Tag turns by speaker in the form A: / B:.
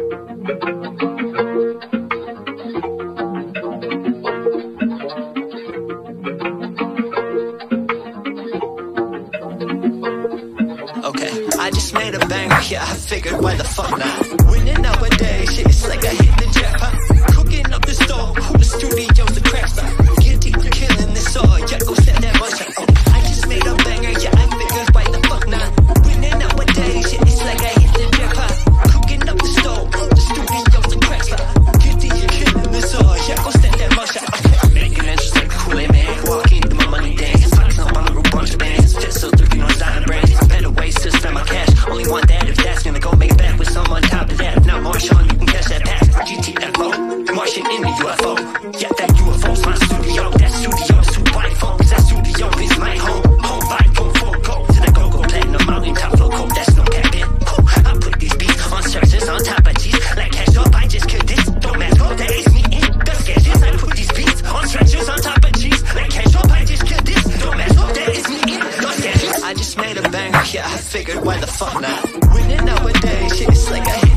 A: Okay, I just made a bank. yeah, I figured why the fuck not. Winning nowadays, shit it's like a hit. yeah, I figured why the fuck not? Winning nowadays, shit, is like a hit.